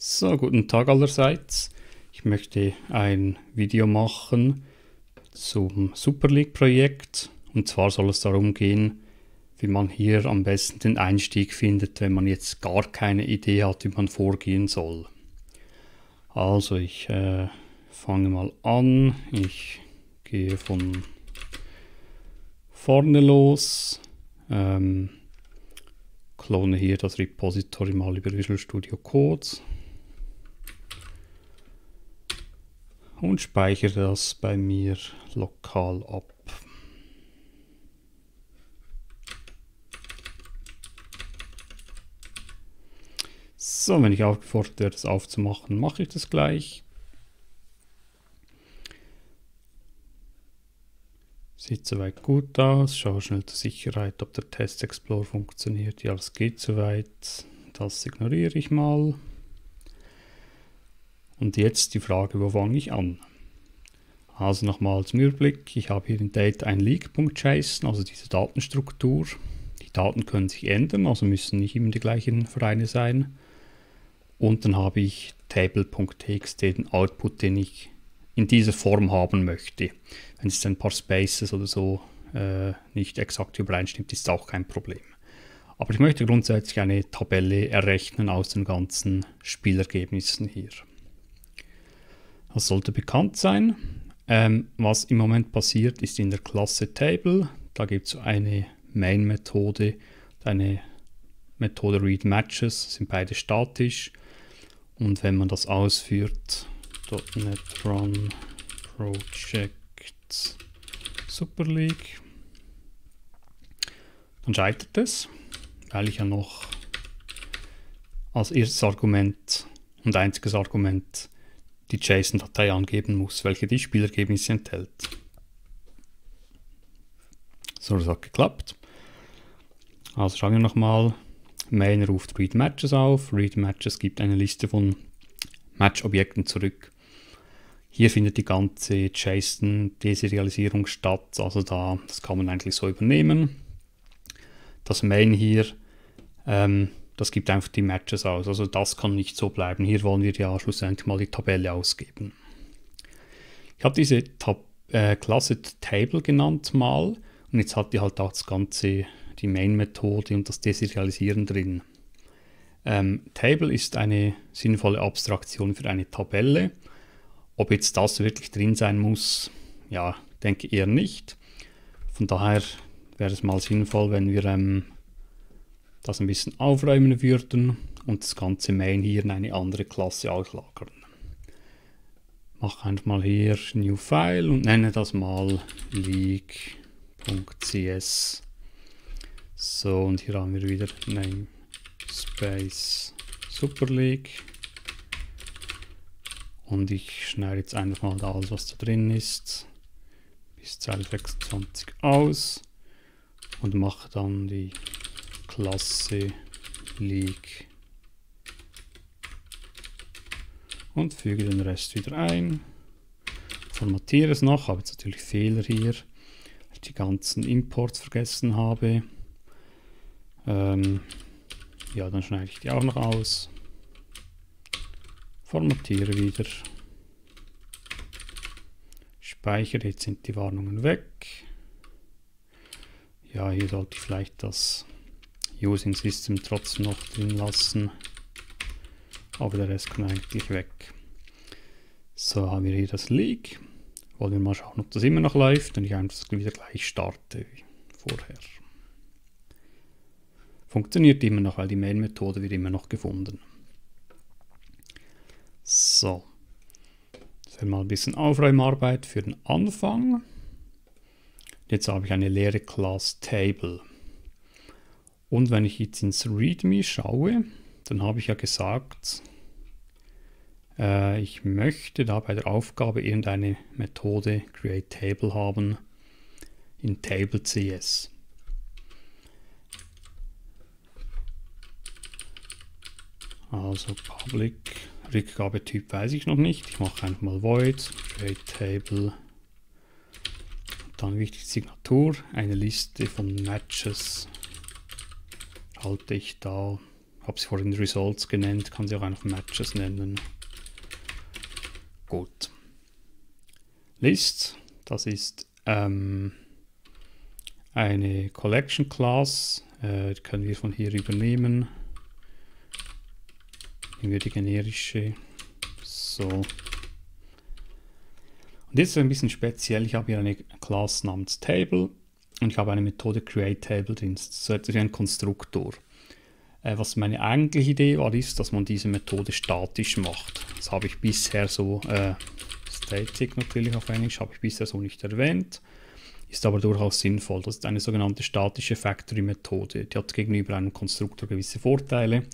So, guten Tag allerseits. Ich möchte ein Video machen zum Super League Projekt. Und zwar soll es darum gehen, wie man hier am besten den Einstieg findet, wenn man jetzt gar keine Idee hat, wie man vorgehen soll. Also ich äh, fange mal an. Ich gehe von vorne los. Ähm, klone hier das Repository mal über Visual Studio Code. Und speichere das bei mir lokal ab. So, wenn ich aufgefordert werde, das aufzumachen, mache ich das gleich. Sieht soweit gut aus. Schau schnell zur Sicherheit, ob der Test Explorer funktioniert. Ja, das geht soweit. Das ignoriere ich mal. Und jetzt die Frage, wo fange ich an? Also nochmal zum Überblick, ich habe hier in Data ein Leak.json, also diese Datenstruktur. Die Daten können sich ändern, also müssen nicht immer die gleichen Vereine sein. Und dann habe ich table.txt, den Output, den ich in dieser Form haben möchte. Wenn es ein paar Spaces oder so äh, nicht exakt übereinstimmt, ist auch kein Problem. Aber ich möchte grundsätzlich eine Tabelle errechnen aus den ganzen Spielergebnissen hier. Das sollte bekannt sein. Ähm, was im Moment passiert, ist in der Klasse Table. Da gibt es eine Main-Methode und eine Methode Read Matches, sind beide statisch. Und wenn man das ausführt, .NET Run Project Super League, dann scheitert es, weil ich ja noch als erstes Argument und einziges Argument die JSON-Datei angeben muss, welche die Spielergebnisse enthält. So, das hat geklappt. Also schauen wir nochmal. Main ruft Read Matches auf. Read Matches gibt eine Liste von Match-Objekten zurück. Hier findet die ganze JSON-Deserialisierung statt. Also da, das kann man eigentlich so übernehmen. Das Main hier ähm, das gibt einfach die Matches aus. Also das kann nicht so bleiben. Hier wollen wir ja schlussendlich mal die Tabelle ausgeben. Ich habe diese Tab äh, Klasse Table genannt mal und jetzt hat die halt auch das Ganze, die Main-Methode und das Deserialisieren drin. Ähm, Table ist eine sinnvolle Abstraktion für eine Tabelle. Ob jetzt das wirklich drin sein muss, ja, denke eher nicht. Von daher wäre es mal sinnvoll, wenn wir ähm, das ein bisschen aufräumen würden und das ganze Main hier in eine andere Klasse auslagern. Mache einfach mal hier New File und nenne das mal league.cs. So, und hier haben wir wieder namespace Super League. Und ich schneide jetzt einfach mal alles, was da drin ist, bis Zeile 26 aus und mache dann die Klasse League und füge den Rest wieder ein. Formatiere es noch, habe jetzt natürlich Fehler hier, weil ich die ganzen Imports vergessen habe. Ähm, ja, dann schneide ich die auch noch aus. Formatiere wieder. Speichere, jetzt sind die Warnungen weg. Ja, hier sollte ich vielleicht das Using System trotzdem noch drin lassen. Aber der Rest kann eigentlich weg. So haben wir hier das Leak. Wollen wir mal schauen, ob das immer noch läuft und ich einfach wieder gleich starte wie vorher. Funktioniert immer noch, weil die Main-Methode wird immer noch gefunden. So. Das wäre mal ein bisschen Aufräumarbeit für den Anfang. Jetzt habe ich eine leere Class Table. Und wenn ich jetzt ins README schaue, dann habe ich ja gesagt, äh, ich möchte da bei der Aufgabe irgendeine Methode createTable haben in Table.cs. Also Public Rückgabetyp weiß ich noch nicht. Ich mache einfach mal void createTable. Dann wichtig Signatur, eine Liste von Matches halte ich da habe sie vorhin Results genannt, kann sie auch einfach Matches nennen. Gut. List, das ist ähm, eine Collection Class, äh, die können wir von hier übernehmen. Nehmen wir die generische. So. Und jetzt ist ein bisschen speziell, ich habe hier eine Class namens Table und ich habe eine Methode CreateTable drin, so etwas wie ein Konstruktor. Äh, was meine eigentliche Idee war, ist, dass man diese Methode statisch macht. Das habe ich bisher so, äh, Static natürlich auf Englisch, habe ich bisher so nicht erwähnt, ist aber durchaus sinnvoll. Das ist eine sogenannte statische Factory-Methode. Die hat gegenüber einem Konstruktor gewisse Vorteile.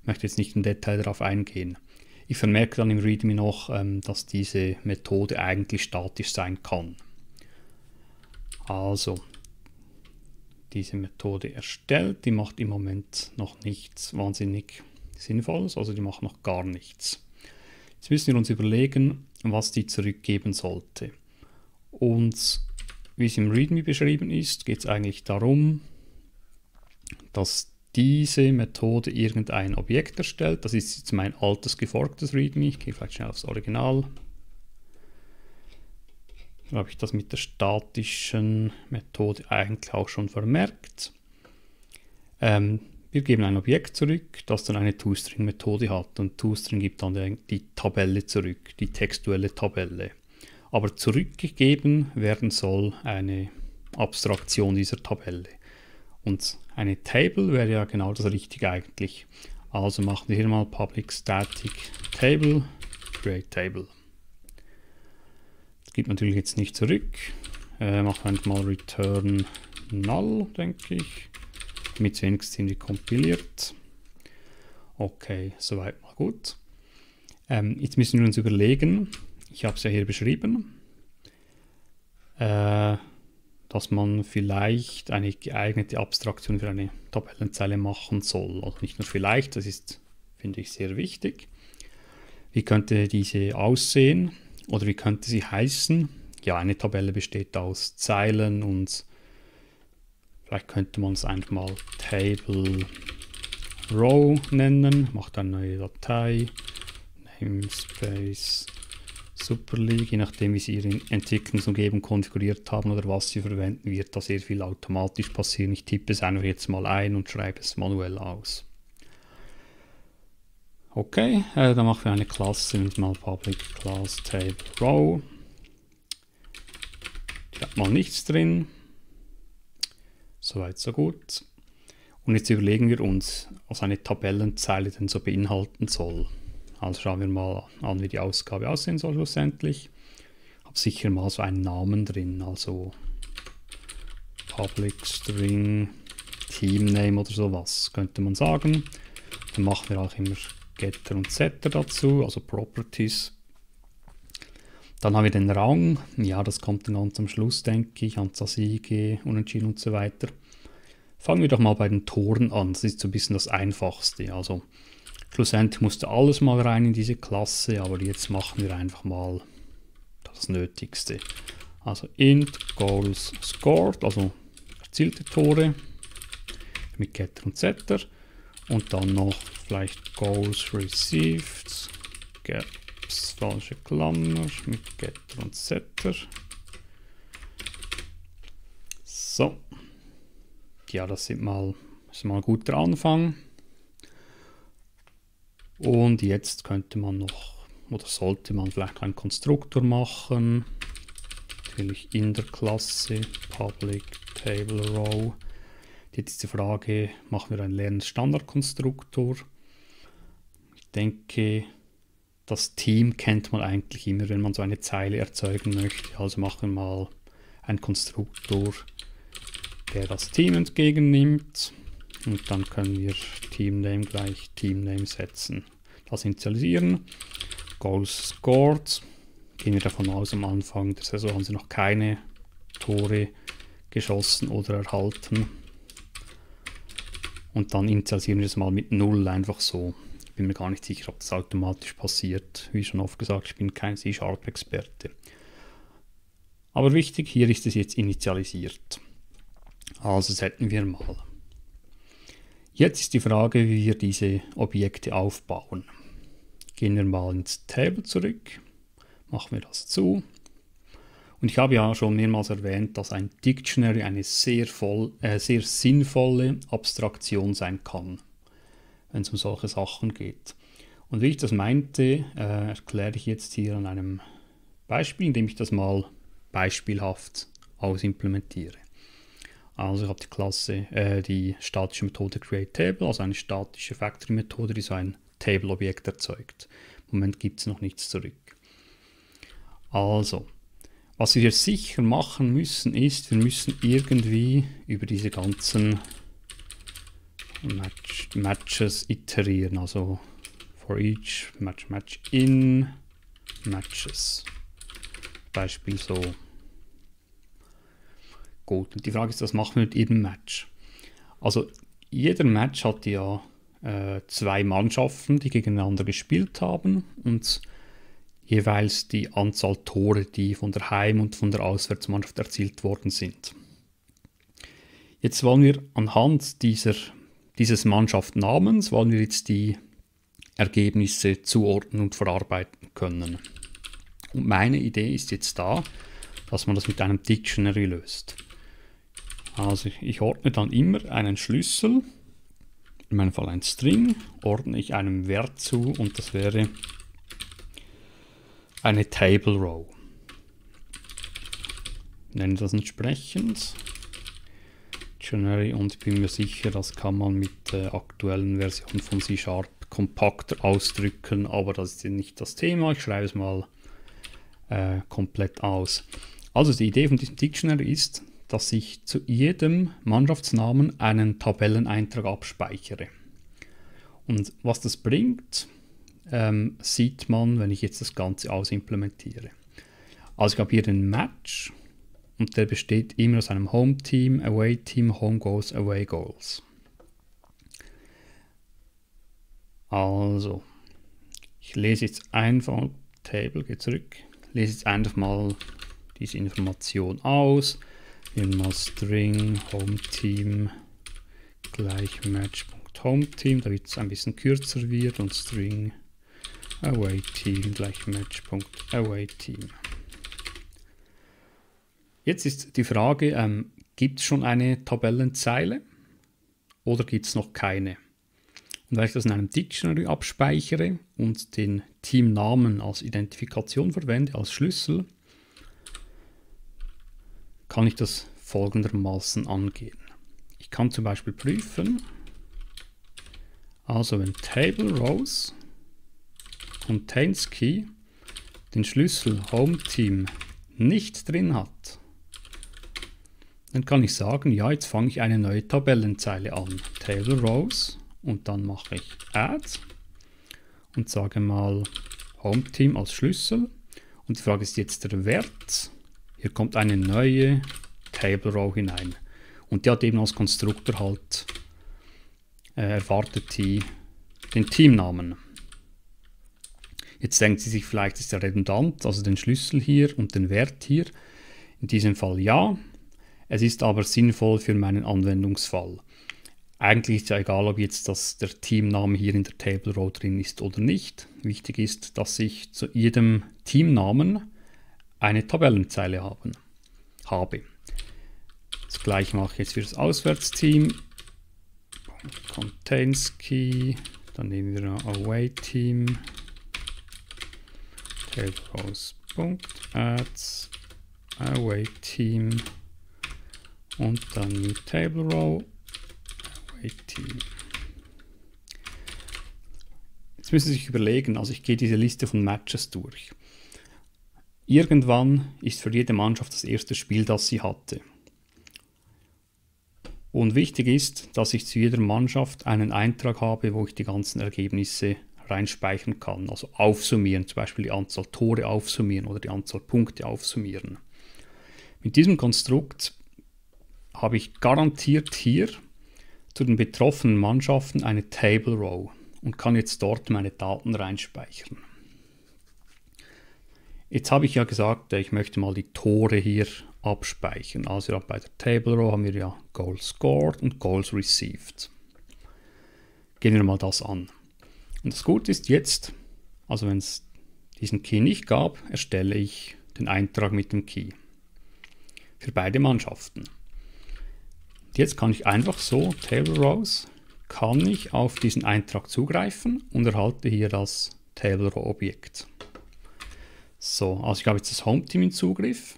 Ich möchte jetzt nicht im Detail darauf eingehen. Ich vermerke dann im README noch, ähm, dass diese Methode eigentlich statisch sein kann. Also, diese Methode erstellt. Die macht im Moment noch nichts wahnsinnig Sinnvolles, also die macht noch gar nichts. Jetzt müssen wir uns überlegen, was die zurückgeben sollte. Und wie es im README beschrieben ist, geht es eigentlich darum, dass diese Methode irgendein Objekt erstellt. Das ist jetzt mein altes geforktes README. Ich gehe vielleicht schnell aufs Original. Habe ich das mit der statischen Methode eigentlich auch schon vermerkt. Ähm, wir geben ein Objekt zurück, das dann eine ToString-Methode hat und ToString gibt dann die Tabelle zurück, die textuelle Tabelle. Aber zurückgegeben werden soll eine Abstraktion dieser Tabelle. Und eine Table wäre ja genau das Richtige eigentlich. Also machen wir hier mal public static table create table gibt natürlich jetzt nicht zurück. Äh, mache einfach mal return null, denke ich. Damit es wenigstens ziemlich kompiliert. Okay, soweit mal gut. Ähm, jetzt müssen wir uns überlegen, ich habe es ja hier beschrieben, äh, dass man vielleicht eine geeignete Abstraktion für eine Tabellenzeile machen soll. Also nicht nur vielleicht, das ist, finde ich, sehr wichtig. Wie könnte diese aussehen? Oder wie könnte sie heißen? Ja, eine Tabelle besteht aus Zeilen und vielleicht könnte man es einfach mal Table Row nennen. Macht eine neue Datei. Namespace Superleague, je nachdem wie Sie Ihre Entwicklungsumgebung konfiguriert haben oder was Sie verwenden, wird da sehr viel automatisch passieren. Ich tippe es einfach jetzt mal ein und schreibe es manuell aus. Okay, äh, dann machen wir eine Klasse mit mal Public Class Table Row. Die hat mal nichts drin. Soweit, so gut. Und jetzt überlegen wir uns, was eine Tabellenzeile denn so beinhalten soll. Also schauen wir mal an, wie die Ausgabe aussehen soll schlussendlich. Ich habe sicher mal so einen Namen drin, also Public String Team Name oder sowas, könnte man sagen. Dann machen wir auch immer Getter und Setter dazu, also Properties. Dann haben wir den Rang, ja, das kommt dann ganz am Schluss, denke ich, Anzahl Siege, Unentschieden und so weiter. Fangen wir doch mal bei den Toren an, das ist so ein bisschen das Einfachste. Also schlussendlich musste alles mal rein in diese Klasse, aber jetzt machen wir einfach mal das Nötigste. Also int goals scored, also erzielte Tore mit Getter und Setter und dann noch vielleicht Goals Received, Gaps, falsche Klammer mit Getter und Setter. So. Ja, das sind mal, ist mal ein guter Anfang. Und jetzt könnte man noch, oder sollte man vielleicht einen Konstruktor machen. Natürlich in der Klasse Public Table Row. Jetzt die Frage, machen wir einen leeren Standardkonstruktor? Ich denke, das Team kennt man eigentlich immer, wenn man so eine Zeile erzeugen möchte. Also machen wir mal einen Konstruktor, der das Team entgegennimmt. Und dann können wir Teamname gleich Teamname setzen. Das initialisieren. Goals scored. Gehen wir davon aus, am Anfang der Saison haben sie noch keine Tore geschossen oder erhalten. Und dann initialisieren wir es mal mit 0 einfach so. Ich bin mir gar nicht sicher, ob das automatisch passiert. Wie schon oft gesagt, ich bin kein C-Sharp-Experte. Aber wichtig, hier ist es jetzt initialisiert. Also setzen wir mal. Jetzt ist die Frage, wie wir diese Objekte aufbauen. Gehen wir mal ins Table zurück, machen wir das zu. Und ich habe ja schon mehrmals erwähnt, dass ein Dictionary eine sehr, voll, äh, sehr sinnvolle Abstraktion sein kann, wenn es um solche Sachen geht. Und wie ich das meinte, äh, erkläre ich jetzt hier an einem Beispiel, indem ich das mal beispielhaft ausimplementiere. Also ich habe die Klasse, äh, die statische Methode createTable, also eine statische Factory-Methode, die so ein Table-Objekt erzeugt. Im Moment gibt es noch nichts zurück. Also, was wir sicher machen müssen, ist, wir müssen irgendwie über diese ganzen Match, Matches iterieren. Also for each match, match in matches. Beispiel so. Gut, und die Frage ist, was machen wir mit jedem Match? Also jeder Match hat ja äh, zwei Mannschaften, die gegeneinander gespielt haben und jeweils die Anzahl Tore, die von der Heim- und von der Auswärtsmannschaft erzielt worden sind. Jetzt wollen wir anhand dieser, dieses Mannschaftsnamens, wollen wir jetzt die Ergebnisse zuordnen und verarbeiten können. Und meine Idee ist jetzt da, dass man das mit einem Dictionary löst. Also ich ordne dann immer einen Schlüssel, in meinem Fall ein String, ordne ich einem Wert zu und das wäre eine Table Row. Nenne das entsprechend Dictionary und bin mir sicher, das kann man mit der aktuellen Version von C Sharp kompakter ausdrücken, aber das ist nicht das Thema. Ich schreibe es mal äh, komplett aus. Also die Idee von diesem Dictionary ist, dass ich zu jedem Mannschaftsnamen einen Tabelleneintrag abspeichere. Und was das bringt, ähm, sieht man, wenn ich jetzt das Ganze ausimplementiere. Also ich habe hier den Match und der besteht immer aus einem Home-Team, Away-Team, Home-Goals, Away-Goals. Also, ich lese jetzt einfach, Table, geht zurück, lese jetzt einfach mal diese Information aus Nehmen mal String HomeTeam gleich Match.HomeTeam, da wird es ein bisschen kürzer wird und String AwayTeam gleich Match.AwayTeam. Jetzt ist die Frage, ähm, gibt es schon eine Tabellenzeile oder gibt es noch keine? Und wenn ich das in einem Dictionary abspeichere und den Teamnamen als Identifikation verwende, als Schlüssel, kann ich das folgendermaßen angehen. Ich kann zum Beispiel prüfen, also wenn Table Rows contains Key den Schlüssel Home Team nicht drin hat, dann kann ich sagen, ja, jetzt fange ich eine neue Tabellenzeile an. Table Rows und dann mache ich Add und sage mal Home Team als Schlüssel. Und die Frage ist jetzt der Wert hier kommt eine neue Table Row hinein. Und die hat eben als Konstruktor halt äh, erwartet die, den Teamnamen. Jetzt denkt sie sich vielleicht, ist der redundant, also den Schlüssel hier und den Wert hier. In diesem Fall ja. Es ist aber sinnvoll für meinen Anwendungsfall. Eigentlich ist ja egal, ob jetzt das, der Teamname hier in der Table Row drin ist oder nicht. Wichtig ist, dass ich zu jedem Teamnamen eine Tabellenzeile haben, habe. Das gleiche mache ich jetzt für das Auswärtsteam. Contains Key, dann nehmen wir Away Team, Tables.ads, Away Team und dann New Table Row, Away Team. Jetzt müssen Sie sich überlegen, also ich gehe diese Liste von Matches durch. Irgendwann ist für jede Mannschaft das erste Spiel, das sie hatte. Und wichtig ist, dass ich zu jeder Mannschaft einen Eintrag habe, wo ich die ganzen Ergebnisse reinspeichern kann. Also aufsummieren, zum Beispiel die Anzahl Tore aufsummieren oder die Anzahl Punkte aufsummieren. Mit diesem Konstrukt habe ich garantiert hier zu den betroffenen Mannschaften eine Table Row und kann jetzt dort meine Daten reinspeichern. Jetzt habe ich ja gesagt, ich möchte mal die Tore hier abspeichern. Also bei der Table Row haben wir ja Goals scored und Goals received. gehen wir mal das an. Und das Gute ist jetzt, also wenn es diesen Key nicht gab, erstelle ich den Eintrag mit dem Key. Für beide Mannschaften. Und jetzt kann ich einfach so, Table Rows, kann ich auf diesen Eintrag zugreifen und erhalte hier das Table Row Objekt. So, also ich habe jetzt das Home Team in Zugriff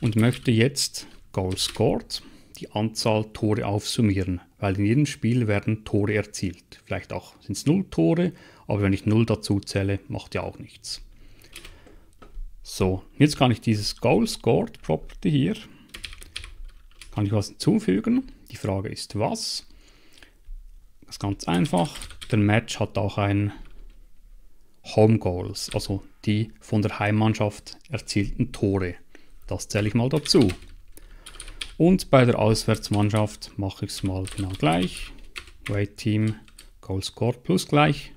und möchte jetzt Goal Scored, die Anzahl Tore aufsummieren, weil in jedem Spiel werden Tore erzielt. Vielleicht auch sind es 0 Tore, aber wenn ich 0 dazu zähle, macht ja auch nichts. So, jetzt kann ich dieses Goal Scored Property hier, kann ich was hinzufügen. Die Frage ist was. Das ist ganz einfach. Der Match hat auch ein Home Goals, also die von der Heimmannschaft erzielten Tore. Das zähle ich mal dazu. Und bei der Auswärtsmannschaft mache ich es mal genau gleich. Away Team Goal Scored plus gleich.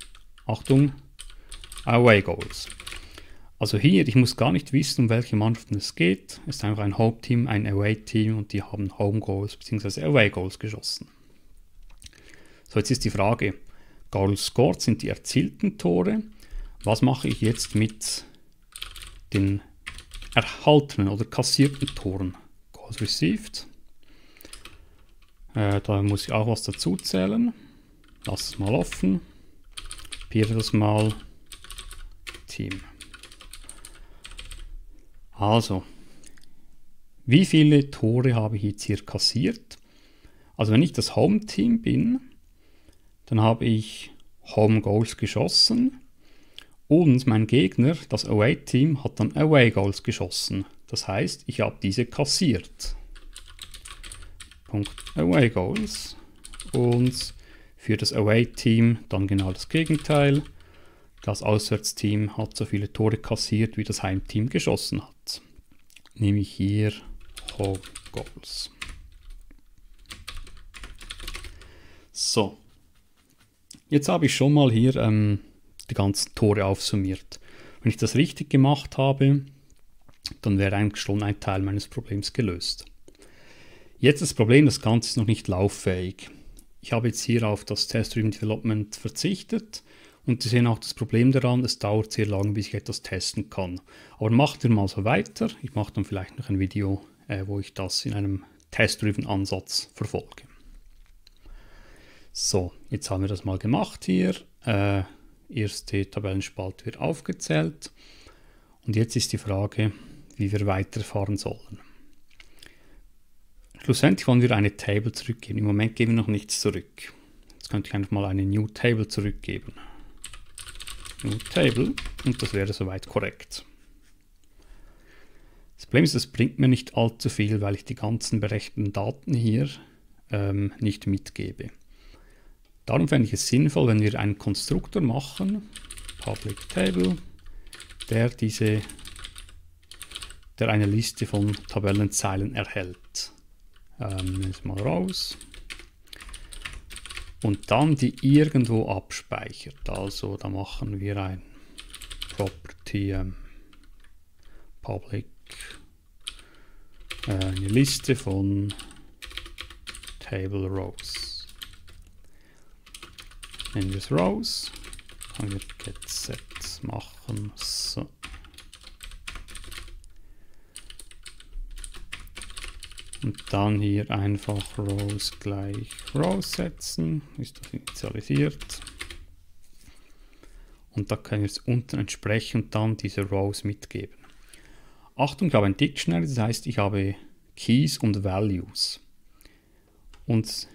Achtung, Away Goals. Also hier, ich muss gar nicht wissen, um welche Mannschaften es geht. Es ist einfach ein Home-Team, ein Away-Team und die haben Home-Goals bzw. Away-Goals geschossen. So, jetzt ist die Frage, Goals scored sind die erzielten Tore. Was mache ich jetzt mit den erhaltenen oder kassierten Toren? Goals received. Äh, da muss ich auch was dazu zählen. Lass es mal offen. Kopiere das mal. Team. Also, wie viele Tore habe ich jetzt hier kassiert? Also wenn ich das Home-Team bin, dann habe ich Home Goals geschossen und mein Gegner, das Away-Team, hat dann Away Goals geschossen. Das heißt, ich habe diese kassiert. Punkt Away Goals und für das Away-Team dann genau das Gegenteil. Das Auswärtsteam hat so viele Tore kassiert, wie das Heimteam geschossen hat. Nehme ich hier Home Goals. So. Jetzt habe ich schon mal hier ähm, die ganzen Tore aufsummiert. Wenn ich das richtig gemacht habe, dann wäre eigentlich schon ein Teil meines Problems gelöst. Jetzt das Problem, das Ganze ist noch nicht lauffähig. Ich habe jetzt hier auf das Test-Driven Development verzichtet und Sie sehen auch das Problem daran, es dauert sehr lange, bis ich etwas testen kann. Aber macht wir mal so weiter. Ich mache dann vielleicht noch ein Video, äh, wo ich das in einem Test-Driven Ansatz verfolge. So, jetzt haben wir das mal gemacht hier. Äh, erste Tabellenspalte wird aufgezählt. Und jetzt ist die Frage, wie wir weiterfahren sollen. Schlussendlich wollen wir eine Table zurückgeben. Im Moment geben wir noch nichts zurück. Jetzt könnte ich einfach mal eine New Table zurückgeben. Table und das wäre soweit korrekt. Das Problem ist, es bringt mir nicht allzu viel, weil ich die ganzen berechneten Daten hier ähm, nicht mitgebe. Darum fände ich es sinnvoll, wenn wir einen Konstruktor machen, Public Table, der diese der eine Liste von Tabellenzeilen erhält. Ähm, wir mal raus und dann die irgendwo abspeichert. Also da machen wir ein Property ähm, Public äh, eine Liste von Table Rows. Nennen wir es Rows. Können wir get set machen. So. Und dann hier einfach Rows gleich Rows setzen. Ist das initialisiert. Und da können wir es unten entsprechend dann diese Rows mitgeben. Achtung, ich habe ein Dictionary, das heißt, ich habe Keys und Values. Und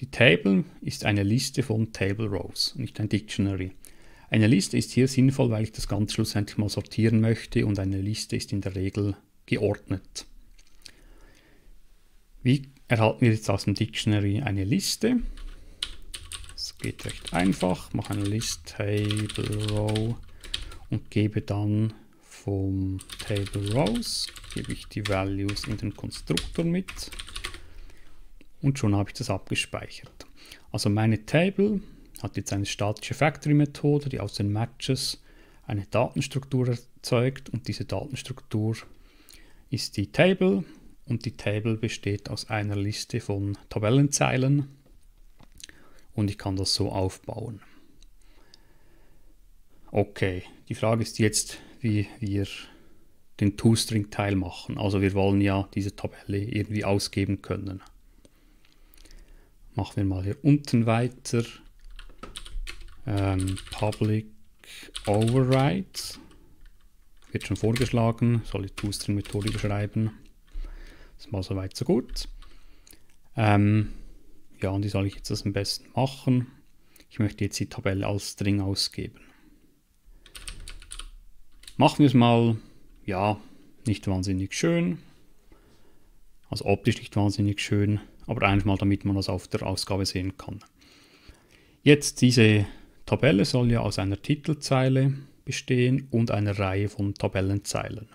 die Table ist eine Liste von Table Rows, nicht ein Dictionary. Eine Liste ist hier sinnvoll, weil ich das Ganze schlussendlich mal sortieren möchte und eine Liste ist in der Regel geordnet. Wie erhalten wir jetzt aus dem Dictionary eine Liste? Das geht recht einfach. Mache eine List Table Row und gebe dann vom Table Rows gebe ich die Values in den Konstruktor mit und schon habe ich das abgespeichert. Also meine Table hat jetzt eine statische Factory-Methode, die aus den Matches eine Datenstruktur erzeugt und diese Datenstruktur ist die Table und die Table besteht aus einer Liste von Tabellenzeilen und ich kann das so aufbauen. Okay, die Frage ist jetzt, wie wir den ToString-Teil machen. Also wir wollen ja diese Tabelle irgendwie ausgeben können. Machen wir mal hier unten weiter. Ähm, Public Override. Wird schon vorgeschlagen, soll die ToString-Methode beschreiben. Das ist mal so weit, so gut. Ähm, ja, und wie soll ich jetzt das am besten machen? Ich möchte jetzt die Tabelle als String ausgeben. Machen wir es mal, ja, nicht wahnsinnig schön. Also optisch nicht wahnsinnig schön, aber einfach mal, damit man das auf der Ausgabe sehen kann. Jetzt diese Tabelle soll ja aus einer Titelzeile bestehen und einer Reihe von Tabellenzeilen.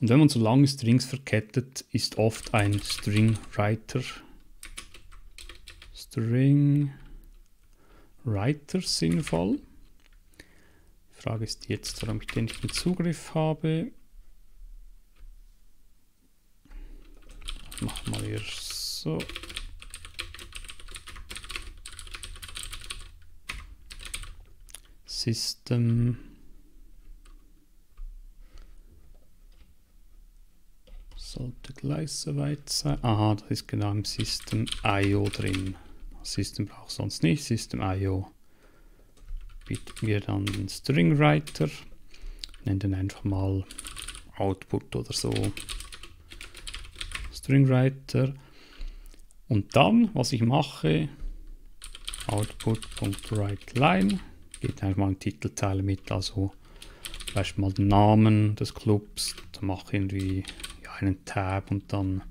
Und wenn man so lange Strings verkettet, ist oft ein String Writer String Writer sinnvoll. Die Frage ist jetzt, warum ich den nicht in Zugriff habe. Machen wir hier so. System sollte gleich soweit sein. Aha, das ist genau im System IO drin. System braucht sonst nicht. System IO bieten wir dann den String Writer. Nennen den einfach mal Output oder so. String Writer. Und dann, was ich mache, Output.WriteLine geht einfach mal ein Titelteil mit, also vielleicht mal den Namen des Clubs, dann mache ich irgendwie einen Tab und dann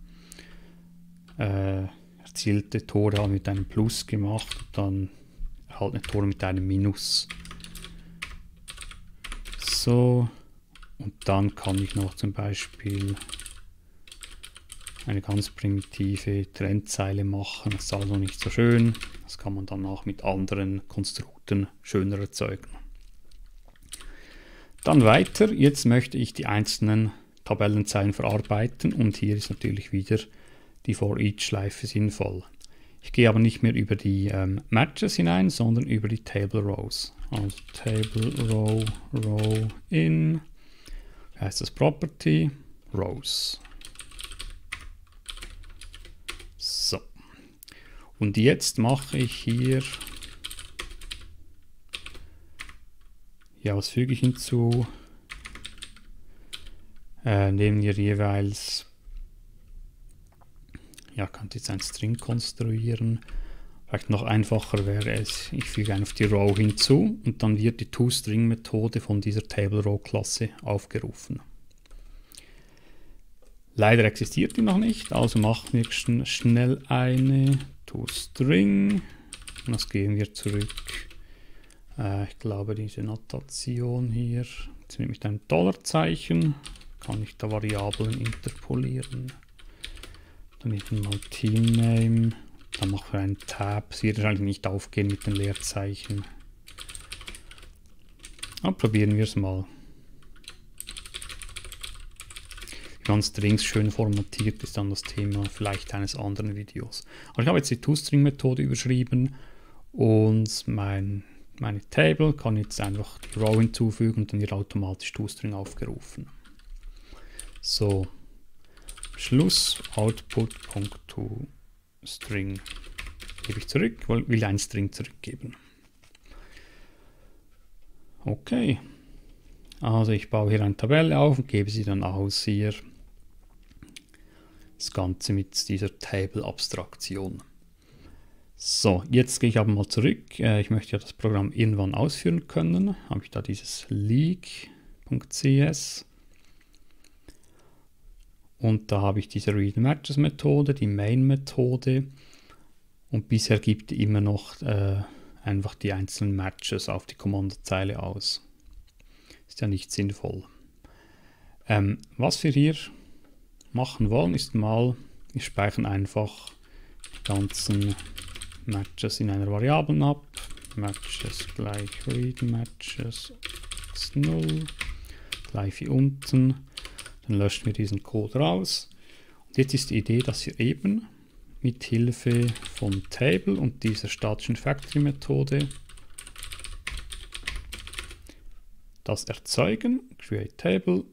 äh, erzielte Tore mit einem Plus gemacht und dann erhaltene Tore mit einem Minus. So, und dann kann ich noch zum Beispiel eine ganz primitive Trennzeile machen. Das ist also nicht so schön. Das kann man dann auch mit anderen Konstrukten schöner erzeugen. Dann weiter. Jetzt möchte ich die einzelnen Tabellenzeilen verarbeiten und hier ist natürlich wieder die For-Each-Schleife sinnvoll. Ich gehe aber nicht mehr über die ähm, Matches hinein, sondern über die Table Rows. Also Table Row, Row in, wie heißt das Property? Rows. So. Und jetzt mache ich hier, ja, was füge ich hinzu? Äh, nehmen wir jeweils, ja, könnte jetzt ein String konstruieren. Vielleicht noch einfacher wäre es, ich füge einfach die Row hinzu und dann wird die ToString-Methode von dieser TableRow-Klasse aufgerufen. Leider existiert die noch nicht, also machen wir schn schnell eine toString. Und das gehen wir zurück. Äh, ich glaube, diese Notation hier, jetzt mit einem Dollarzeichen, kann ich da Variablen interpolieren. Dann nehmen wir mal Teamname, dann machen wir einen Tab. Es wird wahrscheinlich nicht aufgehen mit den Leerzeichen. Aber probieren wir es mal. Wie man Strings schön formatiert, ist dann das Thema vielleicht eines anderen Videos. Aber ich habe jetzt die ToString-Methode überschrieben und mein, meine Table kann jetzt einfach die Row hinzufügen und dann wird automatisch ToString aufgerufen. So, Schluss, Output.toString gebe ich zurück, will ein String zurückgeben. Okay, also ich baue hier eine Tabelle auf und gebe sie dann aus hier das Ganze mit dieser Table-Abstraktion. So, jetzt gehe ich aber mal zurück. Äh, ich möchte ja das Programm irgendwann ausführen können. Habe ich da dieses leak.cs. Und da habe ich diese Read Matches Methode, die Main Methode. Und bisher gibt immer noch äh, einfach die einzelnen Matches auf die Kommandozeile aus. Ist ja nicht sinnvoll. Ähm, was wir hier machen wollen, ist mal, wir speichern einfach die ganzen Matches in einer Variablen ab. Matches gleich read matches ist 0, gleich wie unten. Dann löschen wir diesen Code raus. Und jetzt ist die Idee, dass wir eben mit Hilfe von Table und dieser statischen Factory Methode das erzeugen, create table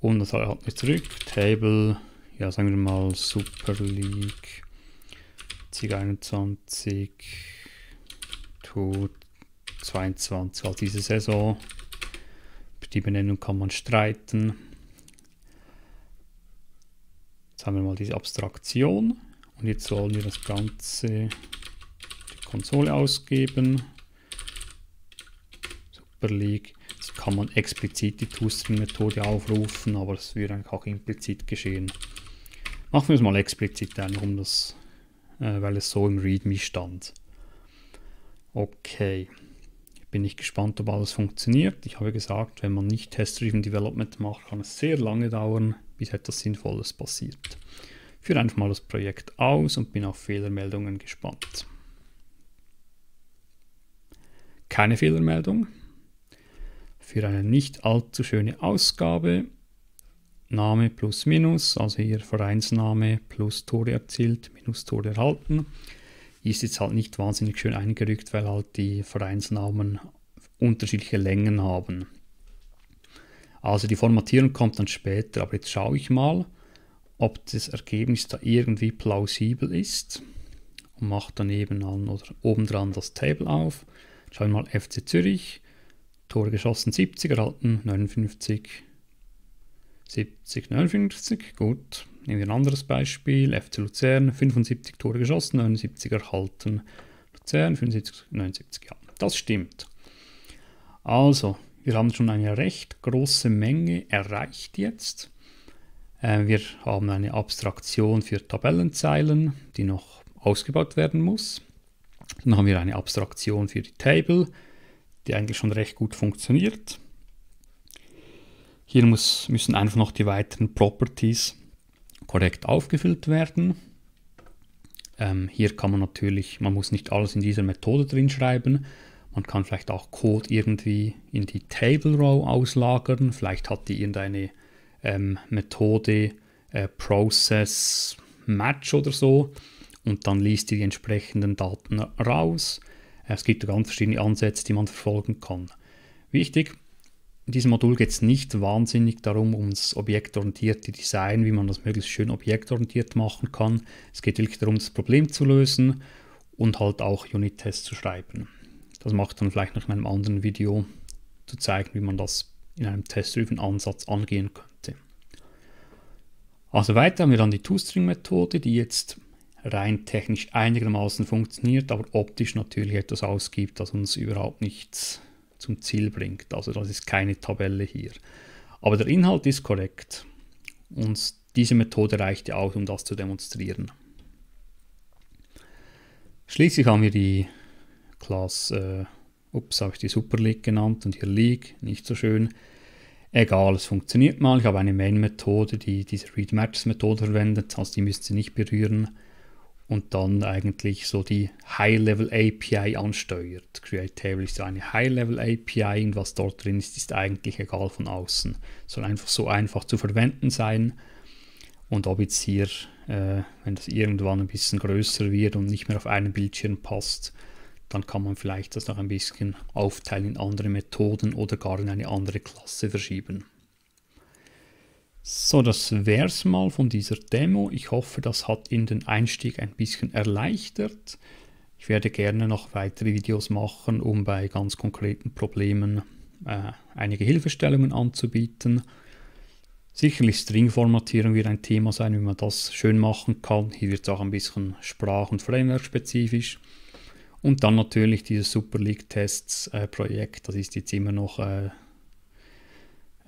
und das halt nicht zurück, table, ja sagen wir mal Super League 2021 to 22, also diese Saison. Die Benennung kann man streiten. Jetzt haben wir mal diese Abstraktion und jetzt sollen wir das Ganze die Konsole ausgeben. Super League. Jetzt kann man explizit die ToString-Methode aufrufen, aber das würde eigentlich auch implizit geschehen. Machen wir es mal explizit um das, äh, weil es so im README stand. Okay, bin ich gespannt, ob alles funktioniert. Ich habe gesagt, wenn man nicht Test-Driven Development macht, kann es sehr lange dauern, bis etwas Sinnvolles passiert. Führe einfach mal das Projekt aus und bin auf Fehlermeldungen gespannt. Keine Fehlermeldung. Für eine nicht allzu schöne Ausgabe Name plus Minus, also hier Vereinsname plus Tore erzielt, minus Tore erhalten. Ist jetzt halt nicht wahnsinnig schön eingerückt, weil halt die Vereinsnamen unterschiedliche Längen haben. Also die Formatierung kommt dann später, aber jetzt schaue ich mal, ob das Ergebnis da irgendwie plausibel ist und mache dann nebenan oder obendran das Table auf. Schauen wir mal FC Zürich, Tore geschossen 70, erhalten 59, 70, 59, gut. Nehmen wir ein anderes Beispiel. FC Luzern, 75 Tore geschossen, 79 erhalten. Luzern, 75, 79, ja, das stimmt. Also, wir haben schon eine recht große Menge erreicht jetzt. Äh, wir haben eine Abstraktion für Tabellenzeilen, die noch ausgebaut werden muss. Dann haben wir eine Abstraktion für die Table, die eigentlich schon recht gut funktioniert. Hier muss, müssen einfach noch die weiteren Properties korrekt aufgefüllt werden. Ähm, hier kann man natürlich, man muss nicht alles in dieser Methode drin schreiben. Man kann vielleicht auch Code irgendwie in die Table Row auslagern. Vielleicht hat die irgendeine ähm, Methode äh, Process Match oder so und dann liest die die entsprechenden Daten raus. Es gibt ganz verschiedene Ansätze, die man verfolgen kann. Wichtig, in diesem Modul geht es nicht wahnsinnig darum, ums objektorientierte Design, wie man das möglichst schön objektorientiert machen kann. Es geht wirklich darum, das Problem zu lösen und halt auch Unit-Tests zu schreiben. Das macht dann vielleicht noch in einem anderen Video zu zeigen, wie man das in einem test-driven Ansatz angehen könnte. Also weiter haben wir dann die ToString-Methode, die jetzt rein technisch einigermaßen funktioniert, aber optisch natürlich etwas ausgibt, das uns überhaupt nichts zum Ziel bringt. Also das ist keine Tabelle hier. Aber der Inhalt ist korrekt. Und diese Methode reicht ja aus, um das zu demonstrieren. Schließlich haben wir die Class, äh, ups, habe ich die Super League genannt und hier League, nicht so schön. Egal, es funktioniert mal. Ich habe eine Main-Methode, die diese Read-Matches-Methode verwendet, also die müsst ihr nicht berühren und dann eigentlich so die High-Level API ansteuert. Create Table ist eine High-Level API und was dort drin ist, ist eigentlich egal von außen. Soll einfach so einfach zu verwenden sein. Und ob jetzt hier, äh, wenn das irgendwann ein bisschen größer wird und nicht mehr auf einem Bildschirm passt, dann kann man vielleicht das noch ein bisschen aufteilen in andere Methoden oder gar in eine andere Klasse verschieben. So, das wäre es mal von dieser Demo. Ich hoffe, das hat Ihnen den Einstieg ein bisschen erleichtert. Ich werde gerne noch weitere Videos machen, um bei ganz konkreten Problemen äh, einige Hilfestellungen anzubieten. Sicherlich String-Formatierung wird ein Thema sein, wie man das schön machen kann. Hier wird es auch ein bisschen Sprach- und Framework-spezifisch. Und dann natürlich dieses Super League-Tests-Projekt. Äh, das ist jetzt immer noch äh,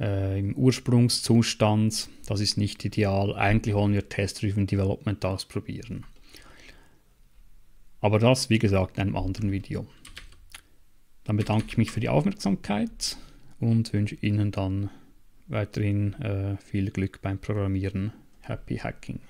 äh, im Ursprungszustand. Das ist nicht ideal. Eigentlich wollen wir Test-Driven Development ausprobieren. Aber das, wie gesagt, in einem anderen Video. Dann bedanke ich mich für die Aufmerksamkeit und wünsche Ihnen dann weiterhin äh, viel Glück beim Programmieren. Happy Hacking!